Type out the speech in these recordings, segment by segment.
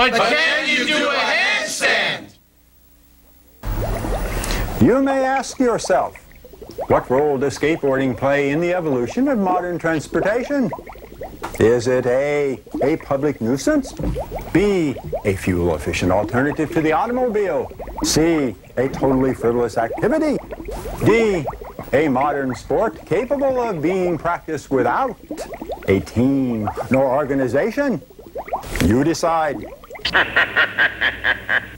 But, but can you do a handstand? You may ask yourself, what role does skateboarding play in the evolution of modern transportation? Is it A, a public nuisance? B, a fuel-efficient alternative to the automobile? C, a totally frivolous activity? D, a modern sport capable of being practiced without a team nor organization? You decide. Ha ha ha ha ha ha!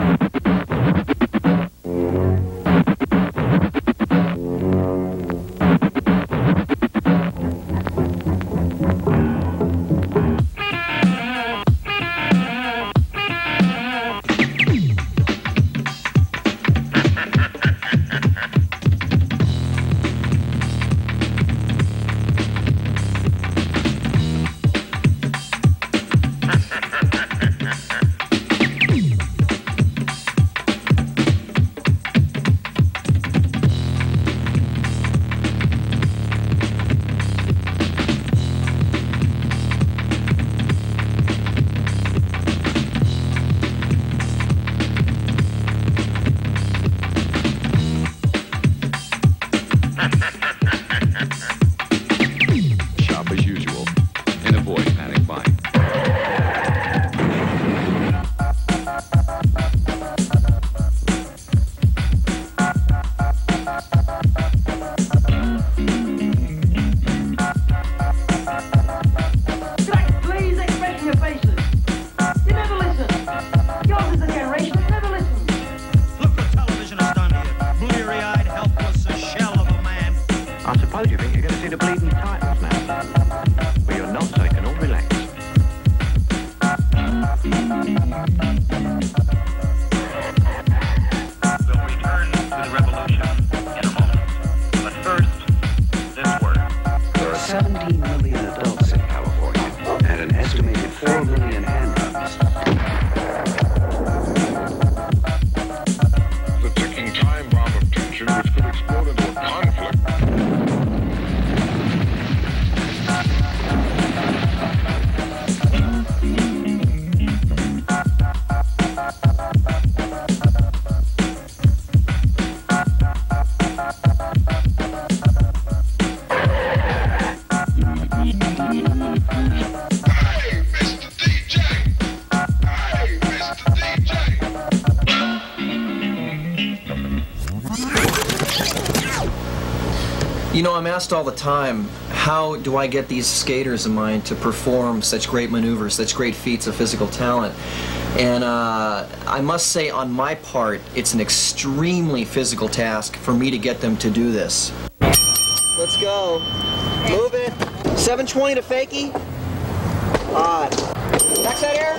I suppose you know, I'm asked all the time, how do I get these skaters of mine to perform such great maneuvers, such great feats of physical talent? And uh, I must say, on my part, it's an extremely physical task for me to get them to do this. Let's go. Move it. 720 to fakie. Odd. Backside air.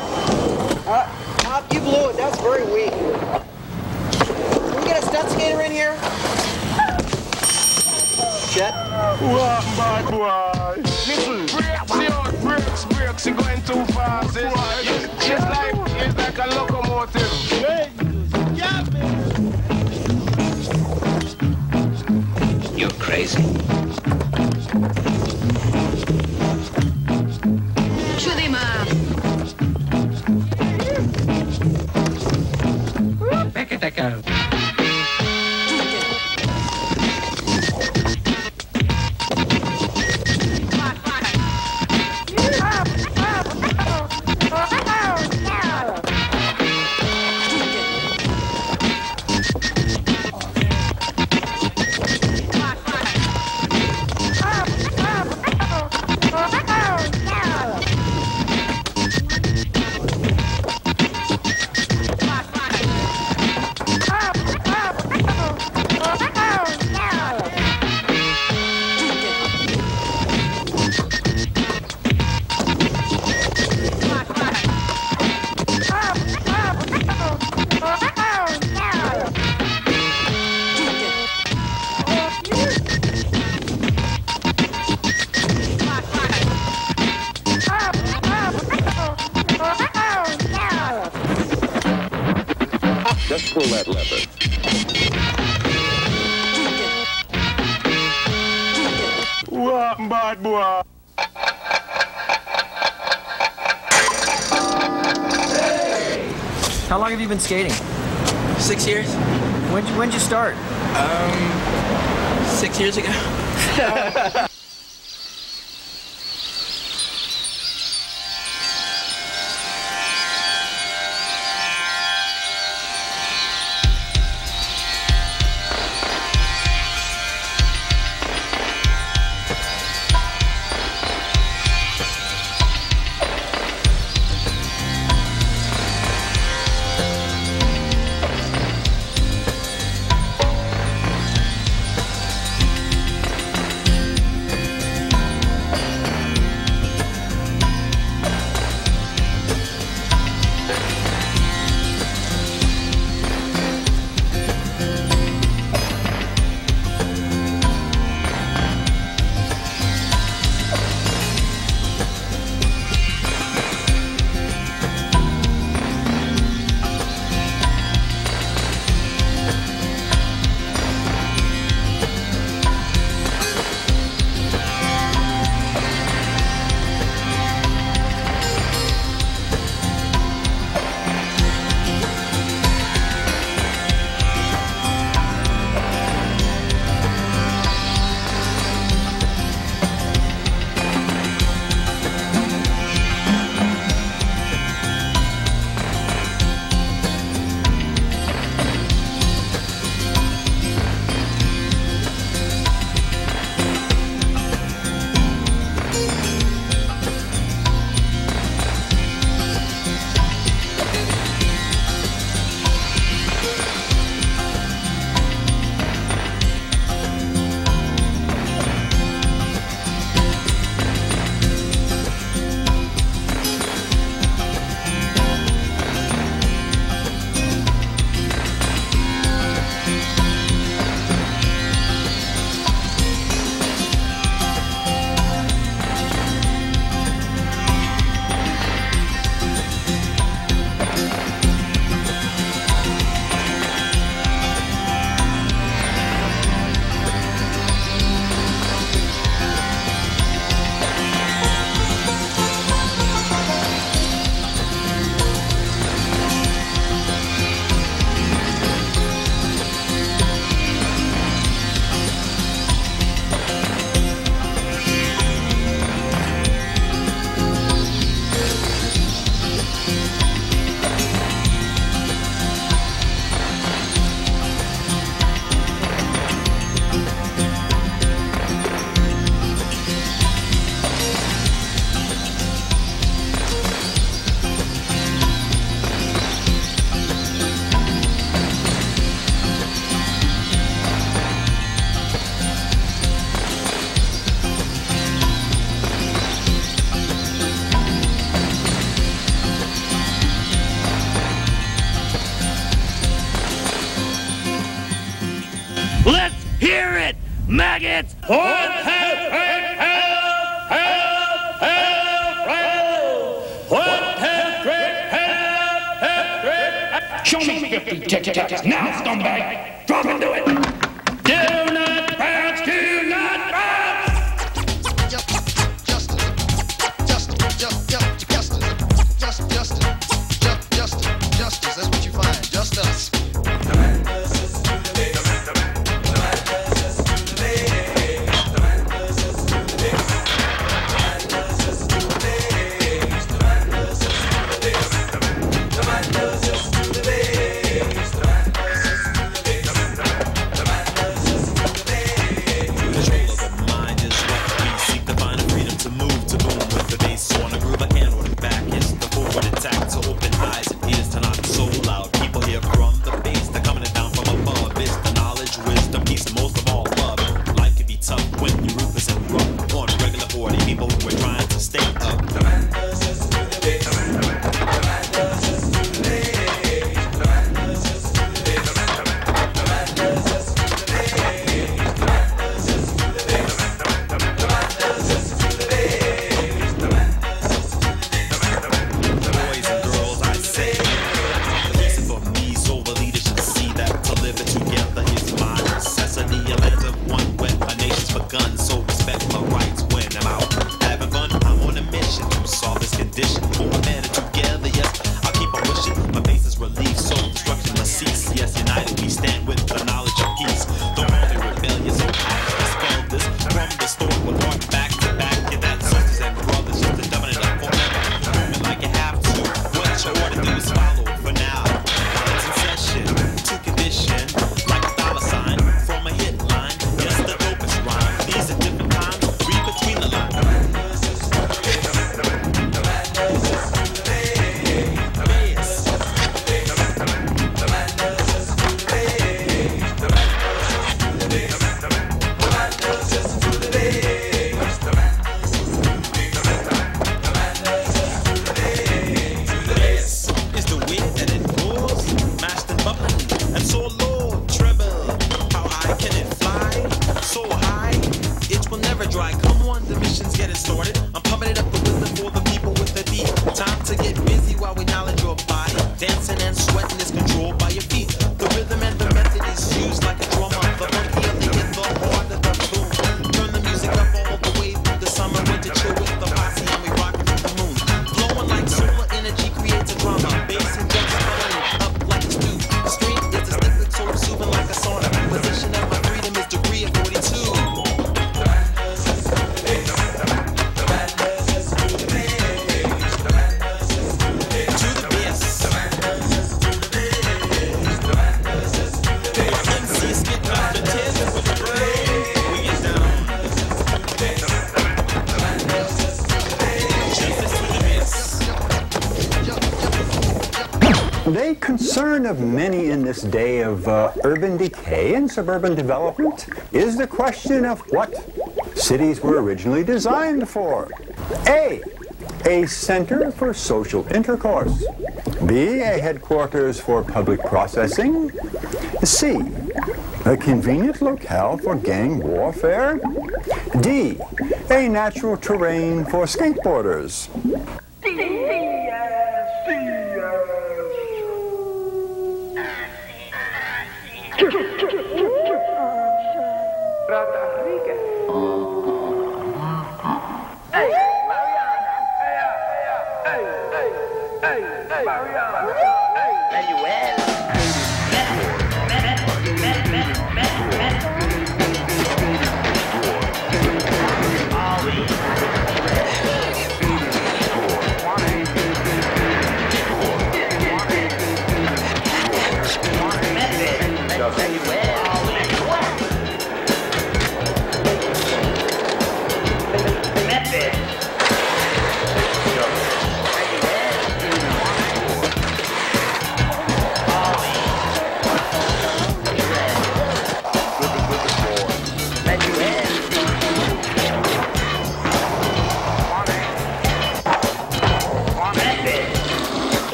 Uh, Pop, you blew it. That's very weak. Can we get a stunt skater in here? What bad boy? Listen, going too fast. It's, it's like, it's like a locomotive. You're crazy. You been skating? Six years? When'd you, when'd you start? Um, six years ago? concern of many in this day of uh, urban decay and suburban development is the question of what cities were originally designed for. A. A center for social intercourse. B. A headquarters for public processing. C. A convenient locale for gang warfare. D. A natural terrain for skateboarders.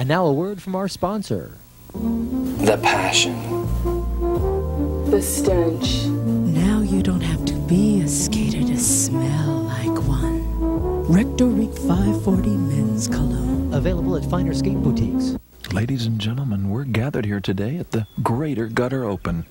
And now a word from our sponsor. The passion. The stench. Now you don't have to be a skater to smell like one. Rectorique 540 Men's Cologne. Available at finer skate boutiques. Ladies and gentlemen, we're gathered here today at the Greater Gutter Open.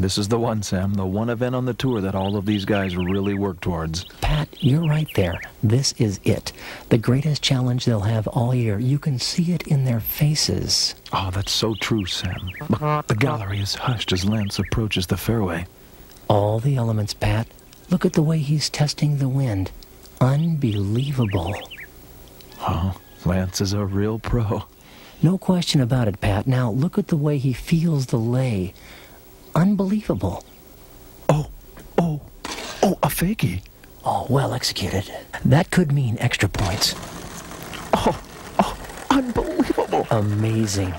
This is the one, Sam, the one event on the tour that all of these guys really work towards. Pat, you're right there. This is it. The greatest challenge they'll have all year. You can see it in their faces. Oh, that's so true, Sam. Look, the gallery is hushed as Lance approaches the fairway. All the elements, Pat. Look at the way he's testing the wind. Unbelievable. Oh, Lance is a real pro. No question about it, Pat. Now, look at the way he feels the lay. Unbelievable. Oh, oh, oh, a fakie. Oh, well executed. That could mean extra points. Oh, oh, unbelievable. Amazing.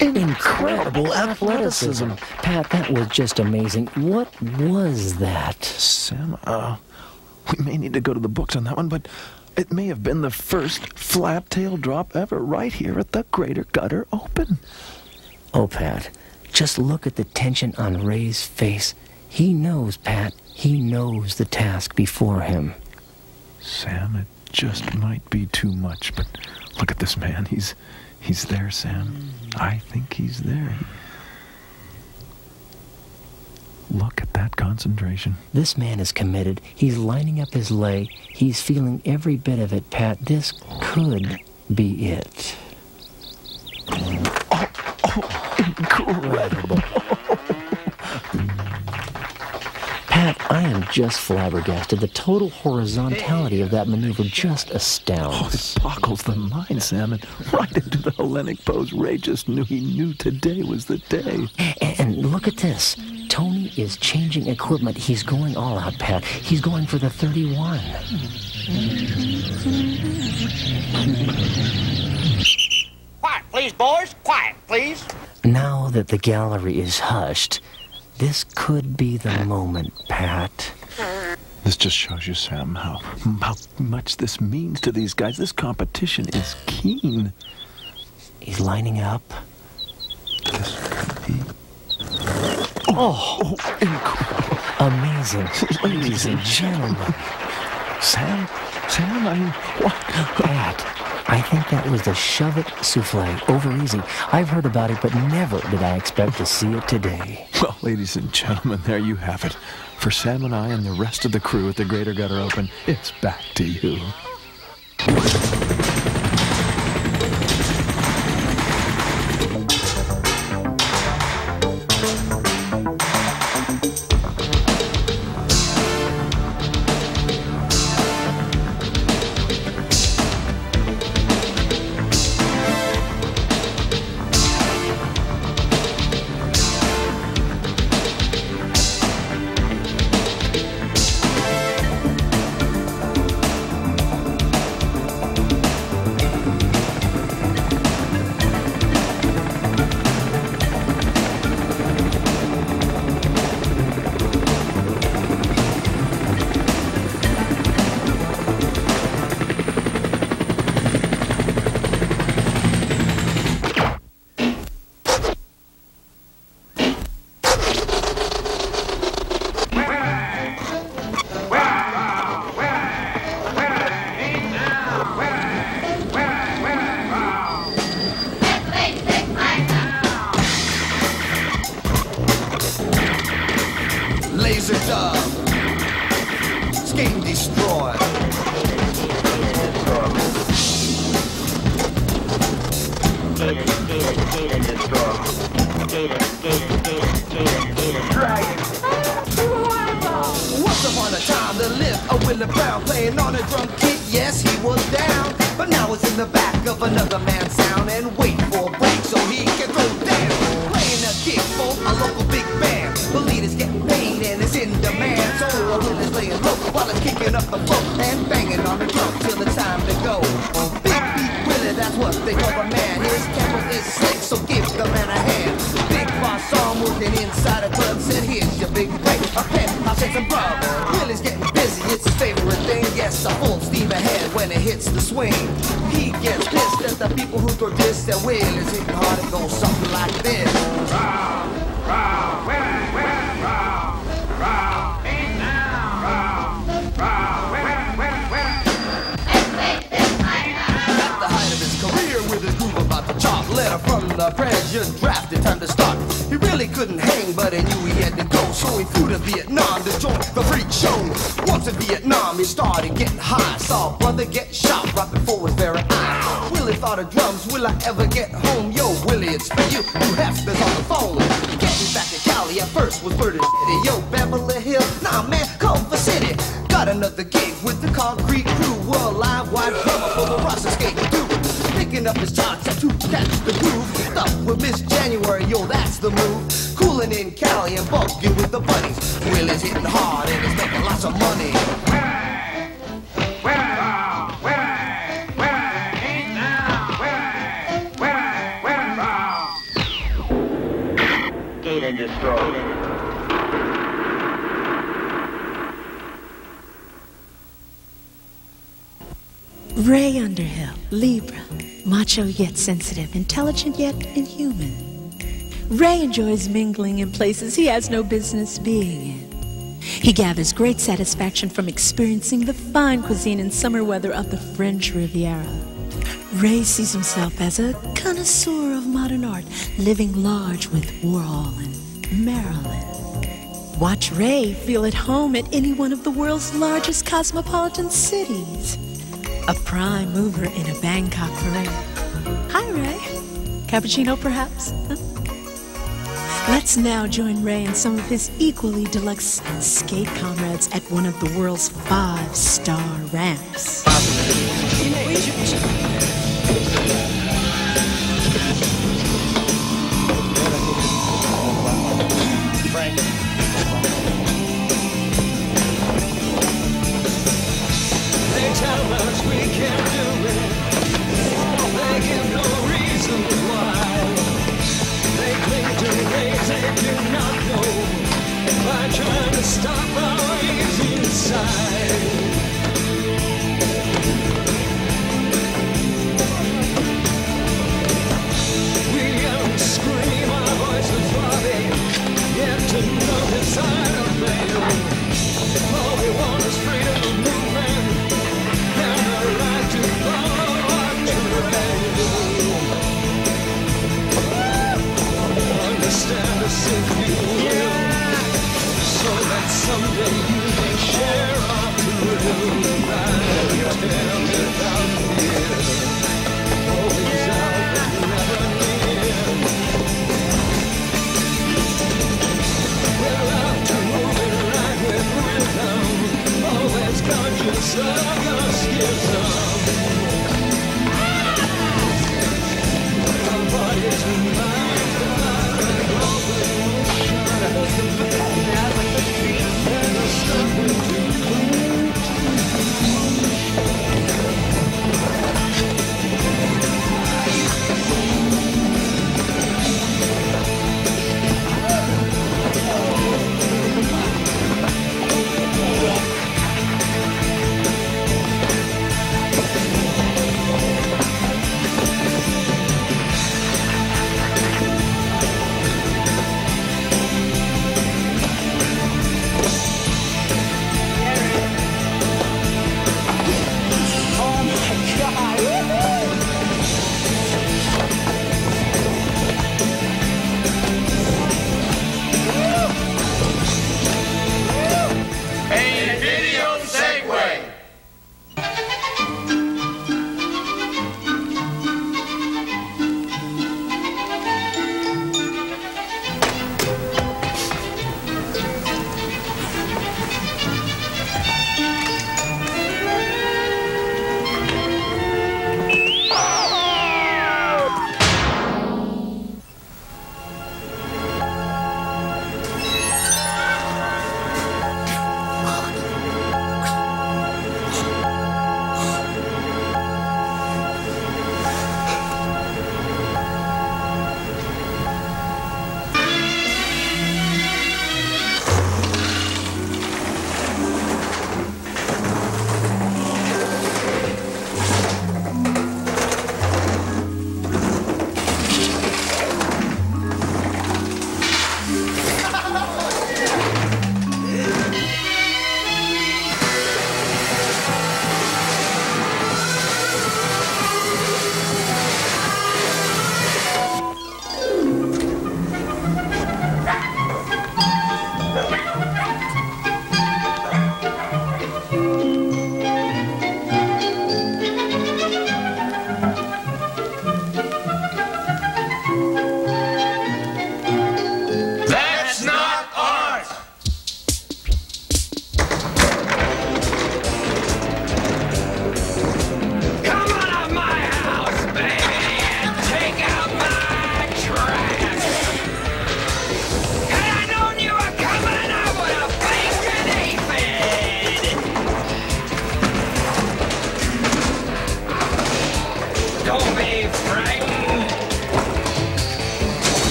Incredible athleticism. Pat, that was just amazing. What was that? Sam, uh, we may need to go to the books on that one, but it may have been the first flat tail drop ever right here at the Greater Gutter Open. Oh, Pat, just look at the tension on Ray's face. He knows, Pat. He knows the task before him. Sam, it just might be too much, but look at this man. He's he's there, Sam. I think he's there. He... Look at that concentration. This man is committed. He's lining up his lay. He's feeling every bit of it, Pat. This could be it. Incredible. Pat, I am just flabbergasted. The total horizontality of that maneuver just astounds. Oh, it boggles the mind, Sam, and right into the Hellenic pose. Ray just knew he knew today was the day. And, and look at this. Tony is changing equipment. He's going all out, Pat. He's going for the 31. Quiet, please, boys. Quiet, please. Now that the gallery is hushed, this could be the moment, Pat. This just shows you, Sam, how how much this means to these guys. This competition is keen. He's lining up. This could be. Oh, incredible. Amazing. Ladies and gentlemen. Sam, Sam, I mean, what? Pat, I think that was the shove it souffle. Over easy. I've heard about it, but never did I expect to see it today. Well, ladies and gentlemen, there you have it. For Sam and I and the rest of the crew at the Greater Gutter Open, it's back to you. Inside a club, said here's your big break. A pen, penthouse and some grub. Willie's getting busy, it's his favorite thing. Yes, a full steam ahead when it hits the swing. He gets pissed at the people who throw this. Their Willie's hitting hard and goes something like this. At the chop Letter from the president drafted, time to start He really couldn't hang, but he knew he had to go. So he flew to Vietnam to join the freak show. Once in Vietnam, he started getting high. Saw a brother get shot right before his very eyes. Willie thought of drums, will I ever get home? Yo, Willie, it's for you, you Hefner's on the phone. Getting back to Cali. At first was Burden City Yo, Beverly Hills, nah man, Culver City. Got another gig with the concrete crew Picking up his charts to catch the groove. Stuff with Miss January, yo, that's the move. Cooling in Cali and bugging with the buddies Willie's hitting hard and he's making lots of money. Gate and destroy. Ray Underhill, Libra, macho yet sensitive, intelligent yet inhuman. Ray enjoys mingling in places he has no business being in. He gathers great satisfaction from experiencing the fine cuisine and summer weather of the French Riviera. Ray sees himself as a connoisseur of modern art, living large with Warhol and Marilyn. Watch Ray feel at home at any one of the world's largest cosmopolitan cities. A prime mover in a Bangkok parade. Hi, Ray. Cappuccino, perhaps? Let's now join Ray and some of his equally deluxe skate comrades at one of the world's five star ramps. Tell us we can't do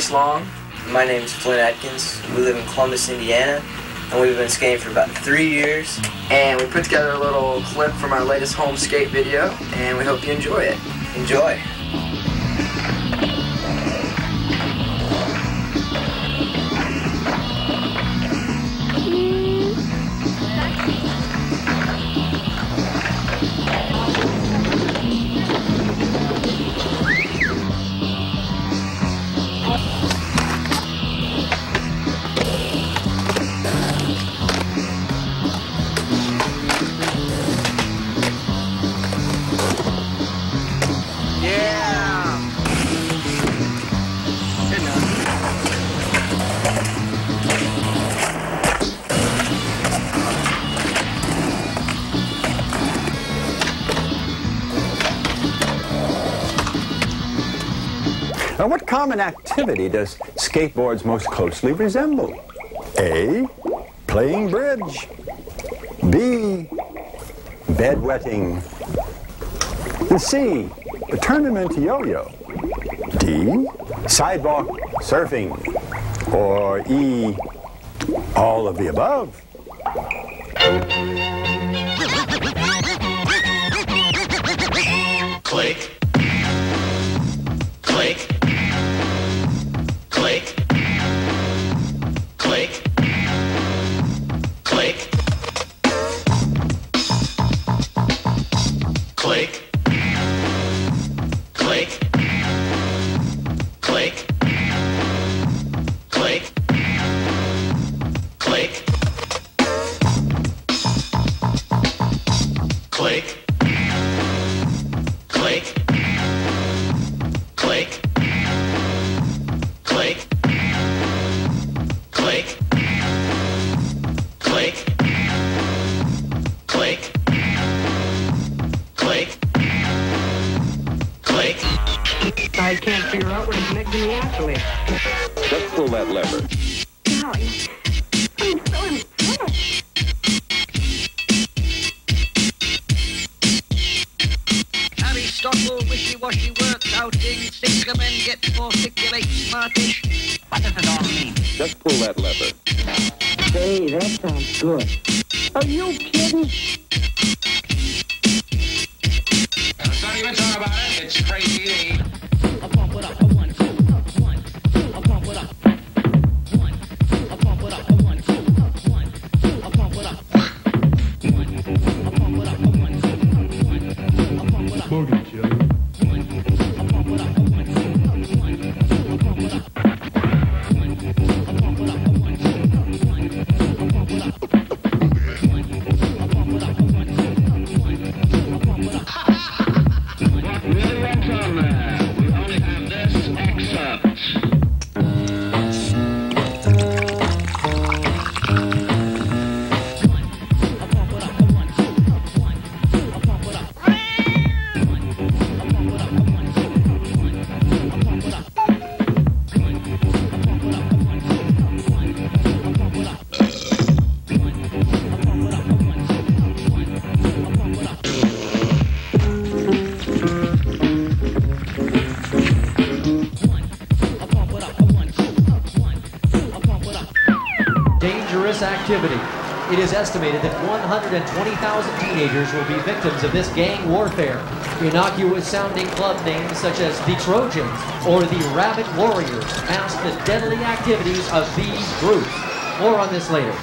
Chris Long. My name is Flynn Atkins. We live in Columbus, Indiana, and we've been skating for about three years. And we put together a little clip from our latest home skate video, and we hope you enjoy it. Enjoy. Common activity does skateboards most closely resemble? A. Playing bridge. B. Bedwetting. C. A tournament yo-yo. D. Sidewalk surfing. Or E. All of the above. Flake. Activity. It is estimated that 120,000 teenagers will be victims of this gang warfare. Innocuous sounding club names such as the Trojans or the Rabbit Warriors mask the deadly activities of these groups. More on this later.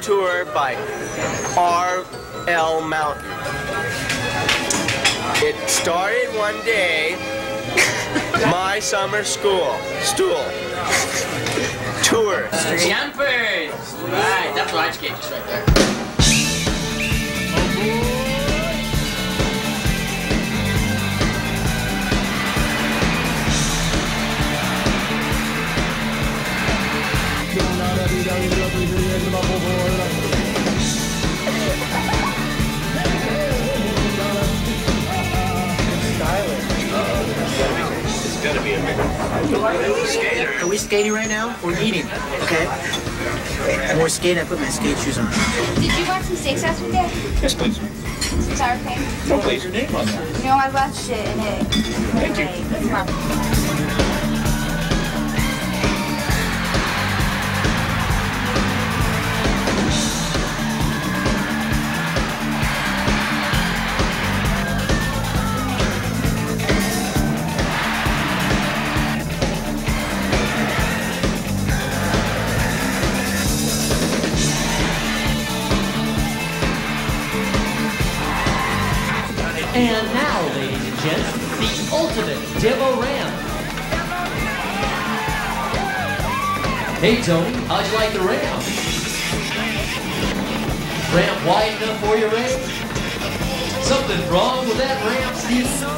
Tour by R.L. Mountain. It started one day, my summer school, stool, tour. Jumpers! Right, that's what I just right there. It's gonna be a skater. Are we skating right now? We're eating. Okay. When we're skating, I put my skate shoes on. Did you watch the Steak yesterday? Yes, please. Is that okay? Don't place your name on that. You know, I watched it and it. Thank you. Hey Tony, how'd you like the ramp? Ramp wide enough for you, Ray? Something wrong with that ramp, Steve?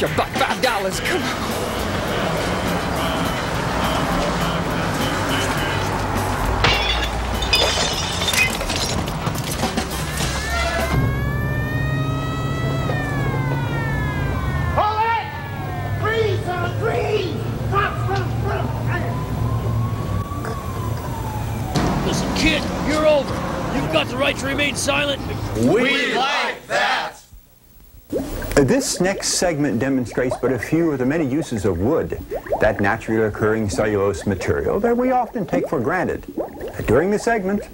Your butt. Five dollars. Come on. This next segment demonstrates but a few of the many uses of wood, that naturally occurring cellulose material that we often take for granted. During the segment,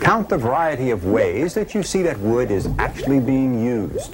count the variety of ways that you see that wood is actually being used.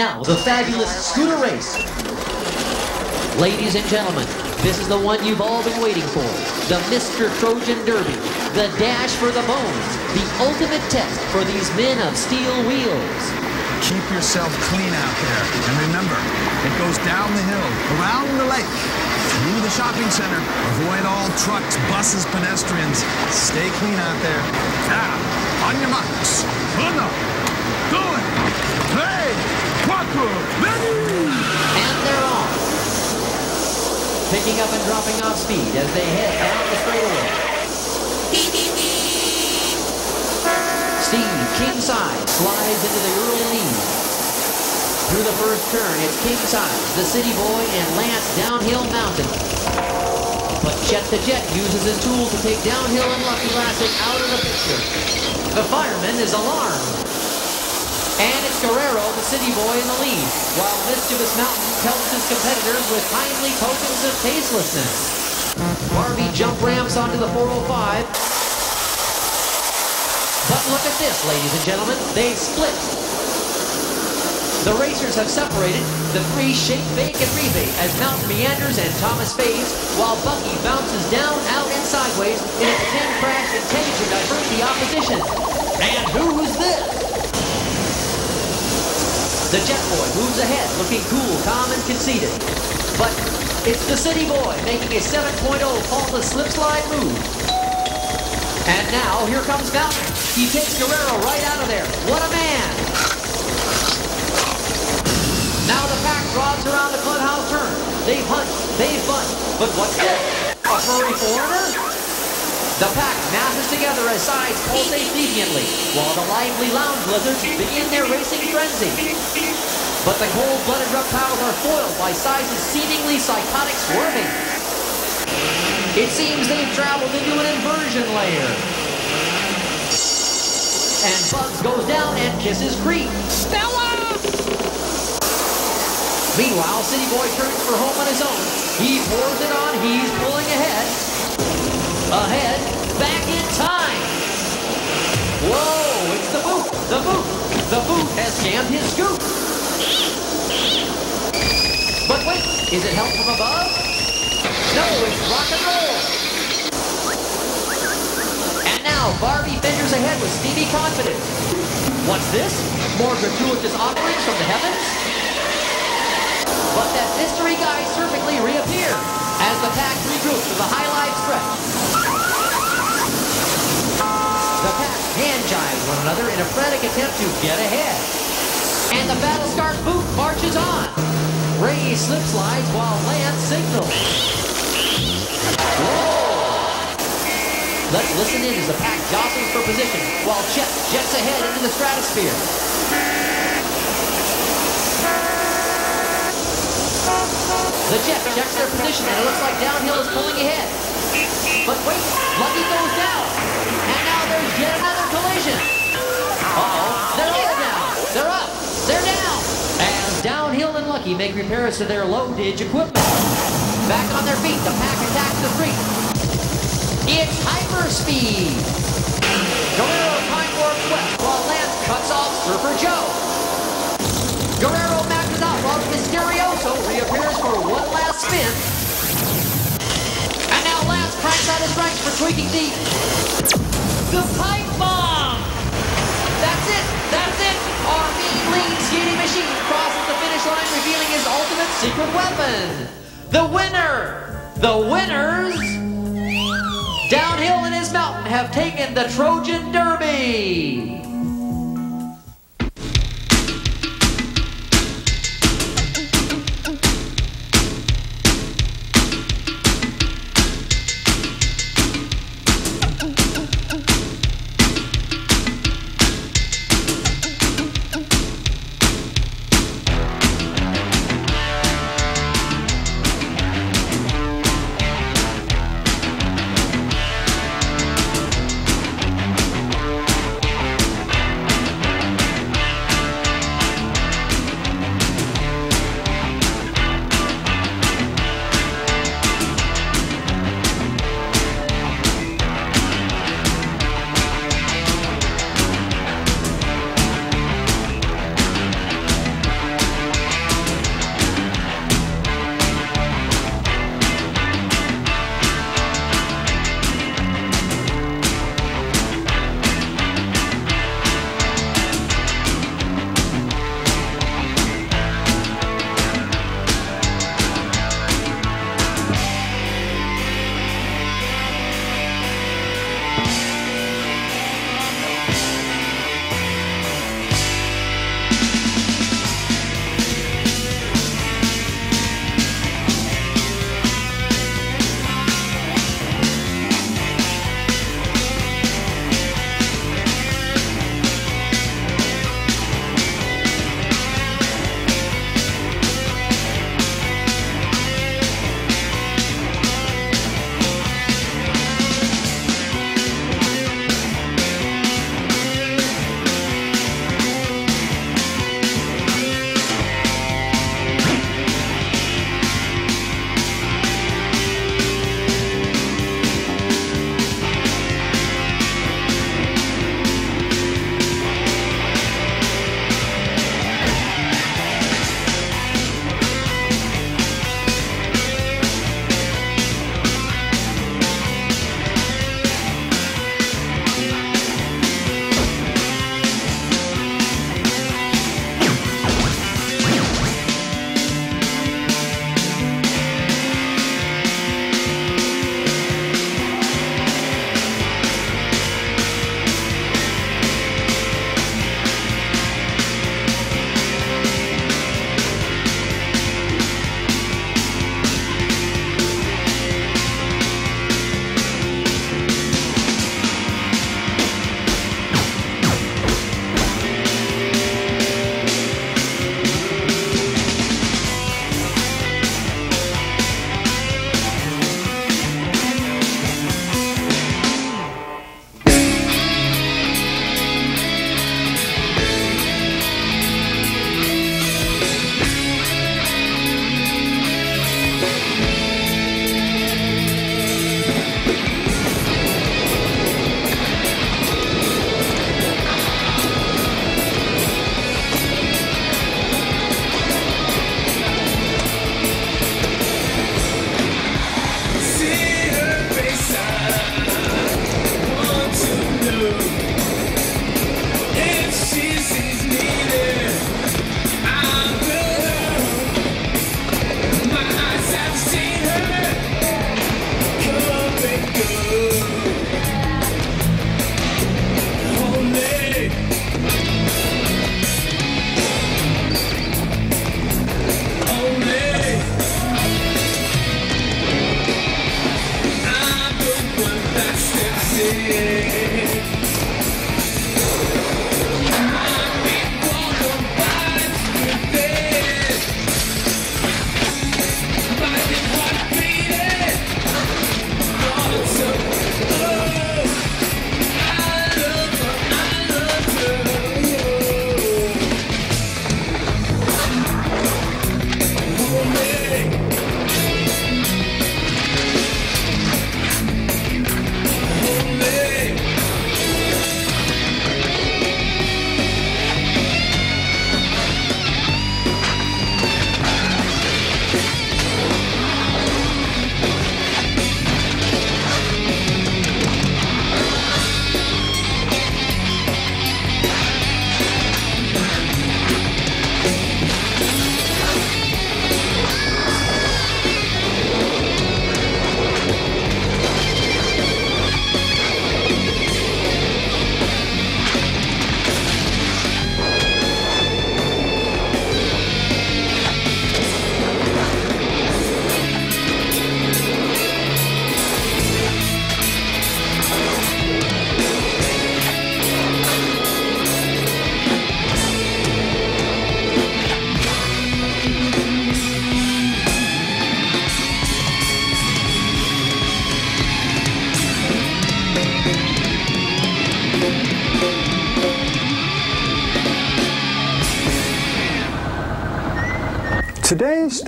Now, the fabulous scooter race. Ladies and gentlemen, this is the one you've all been waiting for. The Mr. Trojan Derby. The dash for the bones. The ultimate test for these men of steel wheels. Keep yourself clean out there. And remember, it goes down the hill, around the lake, through the shopping center. Avoid all trucks, buses, pedestrians. Stay clean out there. Now, on your marks. Uno, dos, tres, And they're off. Picking up and dropping off speed as they head down the straightaway. Steve, king side, slides into the early lead. Through the first turn, it's king side, the city boy, and Lance downhill mountain. But Chet the Jet uses his tools to take downhill and Lucky Lasek out of the picture. The fireman is alarmed. And it's Guerrero, the city boy, in the lead, while Mischievous Mountain pelts his competitors with kindly tokens of tastelessness. Barbee jump ramps onto the 405. But look at this, ladies and gentlemen. They split. The racers have separated. The three shake, bake, and rebate as Mountain meanders and Thomas fades, while Bucky bounces down, out, and sideways in a pretend crash intended to divert the opposition. And who's this? The Jet Boy moves ahead, looking cool, calm, and conceited. But it's the City Boy making a 7.0 faultless slip slide move. And now, here comes Mountain. He takes Guerrero right out of there. What a man! Now the pack draws around the clubhouse turn. They hunt, they bunt. But what's this? A furry foreigner? The pack masses together as sides pulsate deviantly, while the lively lounge lizards begin their racing frenzy. But the cold-blooded reptiles are foiled by Saiz's seemingly psychotic swerving. It seems they've traveled into an inversion layer. And Bugs goes down and kisses Creep. Stella! Meanwhile, City Boy turns for home on his own. He pours it on, he's pulling ahead. Ahead, back in time. Whoa, it's the boot, the boot. The boot has jammed his scoop. But wait, is it help from above? No, it's rock and roll. And now Barbee fenders ahead with Stevie confidence. What's this? More gratuitous offerings from the heavens? But that mystery guy perfectly reappeared as the pack regroups for the high life stretch. The pack hand jives one another in a frantic attempt to get ahead. And the Battlestar boot marches on. Ray slip slides while Lance signals. Let's listen in as the pack jostles for position while Chet jets ahead into the stratosphere. The jet checks their position and it looks like downhill is pulling ahead. But wait, Lucky goes down. And now there's yet another collision. Uh-oh, they're all down. They're up. They're down. As Downhill and Lucky make repairs to their low-dig equipment. Back on their feet, the pack attacks the street. It's hyperspeed. Guerrero time warps west while Lance cuts off Surfer Joe. Guerrero maxes out while Mysterioso reappears for one last spin. And cranks out his strength for tweaking the... The pipe bomb! That's it! That's it! Our mean, lean, skating machine crosses the finish line revealing his ultimate secret weapon! The winner! The winners... Downhill in his mountain have taken the Trojan Derby! Today's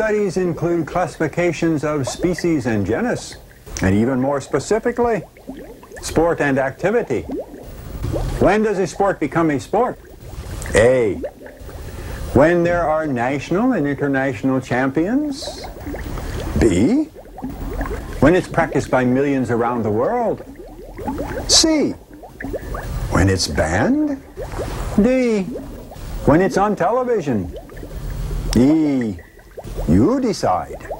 studies include classifications of species and genus, and even more specifically, sport and activity. When does a sport become a sport? A. When there are national and international champions. B. When it's practiced by millions around the world. C. When it's banned. D. When it's on television. E. You decide.